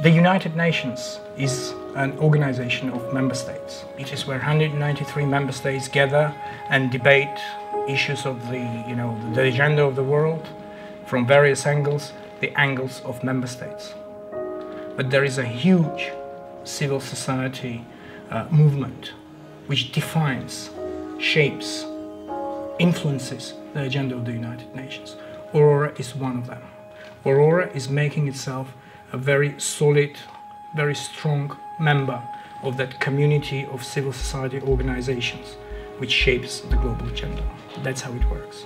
The United Nations is an organization of member states. It is where 193 member states gather and debate issues of the, you know, the agenda of the world from various angles, the angles of member states. But there is a huge civil society uh, movement which defines, shapes, influences the agenda of the United Nations. Aurora is one of them. Aurora is making itself a very solid, very strong member of that community of civil society organizations which shapes the global agenda. That's how it works.